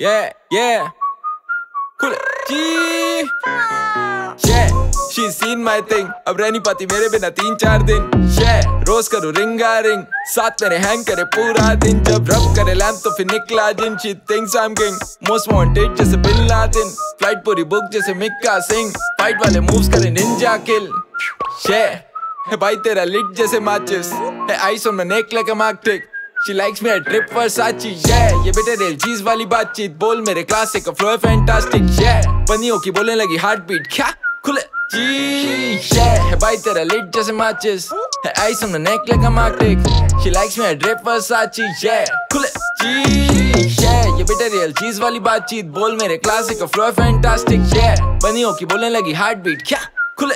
Yeah, yeah. Cool. G. Yeah. She's seen my thing. अब रह पाती मेरे बिना तीन चार दिन yeah. रोज करो रिंगा रिंग साथ मेरे हैंग करे पूरा दिन जब रब करे लैम्प तो फिर निकला जिन she thinks I'm king most wanted जैसे बिन लादेन फ़्लाइट पूरी बुक जैसे मिक्का सिंह फाइट वाले मूव्स करे निंजा किल yeah. है भाई तेरा लिट जैसे माचिस है ice on my neck like a magnetic She likes me a trip yeah. yeah बोलने लगी हार्ट बीट क्या? खुले yeah. She likes me a drip Versace, yeah. yeah. ये बेटे रियल चीज़ वाली बातचीत बोल मेरे क्लासिक का फ्लो फैंटास्टिक yeah. पनियों की बोलने लगी हार्ट बीट क्या? खुले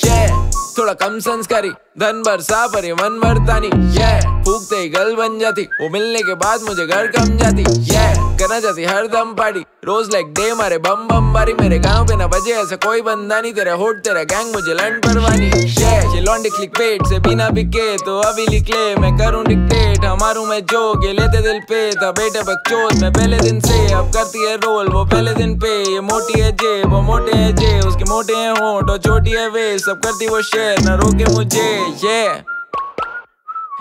yeah. थोड़ा कम संस्कारी। धन बरसा पर मन भरता नहीं yeah. फूकते ही गल बन जाती, वो मिलने के बाद मुझे घर कम जाती, yeah. करना चाहती हर दम पार्टी, रोज लाइक डे मारे बम बम बारी, मेरे गाँव पे ना बजे ऐसा कोई बंदा नहीं, तेरा होट, तेरा गैंग मुझे लंड परवानी ये लॉन्डे क्लिक पेट से बिना बिके तो अभी लिख ले, मैं करूँ डिक्टेट हमारू मैं जो के लेते दिल पे, था बेटे बकचोद मैं पहले दिन से अब करती है रोल, वो पहले दिन पे, ये मोटी है जे वो मोटे है जे, उसके मोटे हैं होंठ, और छोटी है वे सब करती वो शेर ना रोके मुझे। ये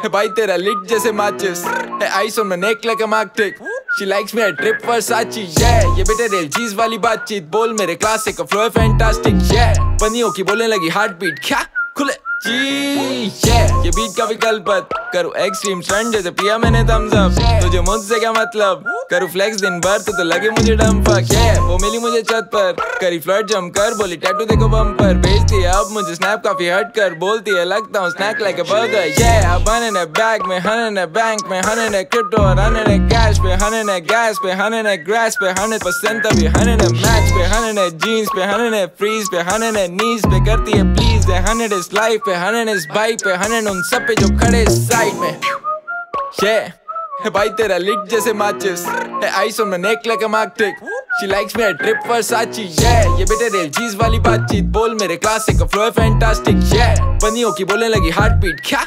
है भाई, तेरा लिट जैसे माचिस ice on my neck like a magnetic she likes me a trip for Sachi yeah, ये बेटे रेल चीज़ वाली बातचीत. बोल मेरे क्लासिक फ्लो फैंटास्टिक yeah. पनियों की बोलने लगी हार्ट बीट क्या? खुले. जी yeah. ये बीट का विकल्प करूँ एक्सट्रीम स्टंट जैसे पिया मैंने थम्स अप तुझे मुझसे क्या मतलब करूँ फ्लेक्स दिन भर तो, तो लगे मुझे डम फक yeah वो मिली मुझे छत पर करी फ्लर्ट जम कर बोली टैटू देखो बम पर भेजती है अब मुझे स्नैप काफ़ी हट कर बोलती है लगता हूँ snack like a burger yeah अब हने ने बैग में हने ने बैंक में हने ने क्रिप्टो और हने ने कैश पे हने ने गैस पे हने ने ग्रास पे हने परसेंट अभी हने ने मैच पे हने ने जीन्स पे हने ने फ्रीज पे हने ने नीज पे करती है प्लीज़ है हने इस लाइफ पे हने ने इस बाइक पे हने उन सब पे जो खड़े साइड में। है भाई तेरा लिट जैसे माचिस ice on my neck like a magnetic She likes me a trip for Sachi, yeah ये बेटे रेल चीज़ वाली बातचीत बोल मेरे क्लासिक का फ्लो है फैंटास्टिक yeah बनियों की बोलने लगी हार्ट बीट क्या?